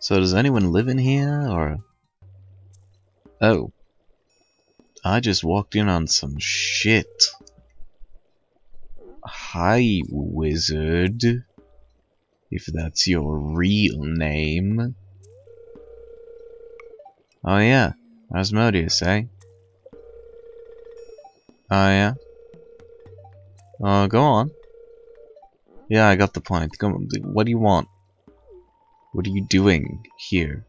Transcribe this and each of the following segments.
So does anyone live in here, or... Oh. I just walked in on some shit. Hi, wizard. If that's your real name. Oh yeah, Asmodeus, eh? Oh yeah? Uh, go on. Yeah, I got the point. Come, what do you want? What are you doing here?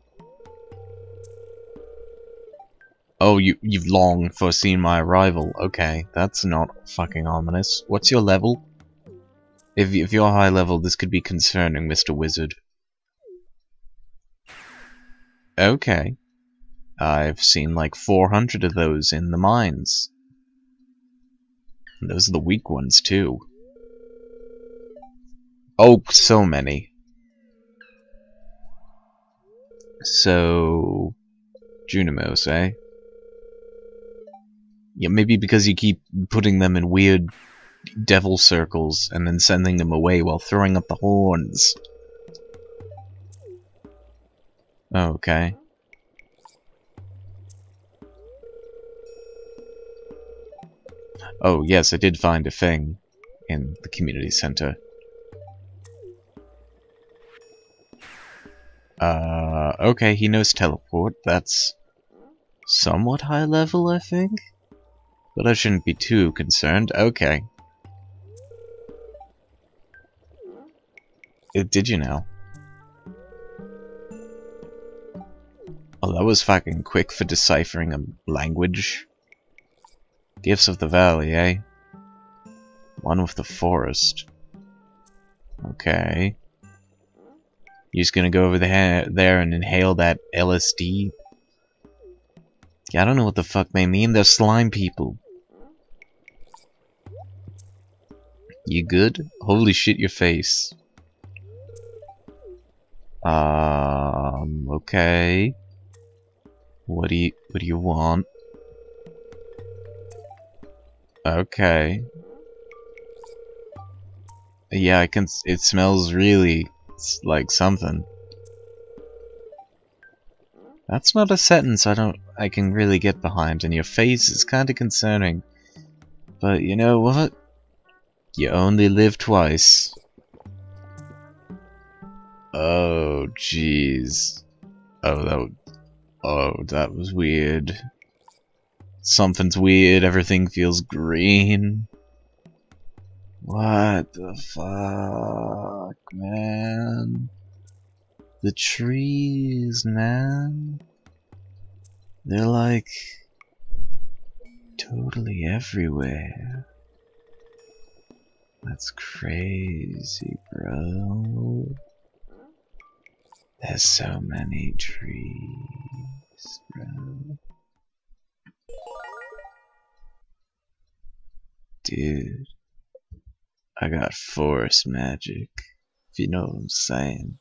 Oh, you, you've long foreseen my arrival. Okay, that's not fucking ominous. What's your level? If, if you're high level, this could be concerning, Mr. Wizard. Okay. I've seen like 400 of those in the mines. Those are the weak ones, too. Oh, so many. So... Junimos, eh? Yeah, maybe because you keep putting them in weird devil circles and then sending them away while throwing up the horns. Okay. Oh, yes, I did find a thing in the community center. Uh, okay, he knows teleport. That's somewhat high level, I think? But I shouldn't be too concerned. Okay. Uh, did you know? Oh, that was fucking quick for deciphering a language. Gifts of the Valley, eh? One with the forest. Okay. You're just gonna go over there, there and inhale that LSD? Yeah, I don't know what the fuck they mean. They're slime people. You good? Holy shit, your face. Um, okay. What do you, what do you want? Okay. Yeah, I can, it smells really like something. That's not a sentence I don't I can really get behind, and your face is kinda concerning. But you know what? You only live twice. Oh jeez. Oh that Oh, that was weird. Something's weird, everything feels green. What the fuck, man? The trees, man. They're like totally everywhere. That's crazy, bro. There's so many trees, bro. Dude. I got forest magic, if you know what I'm saying.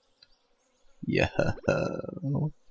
Yeah.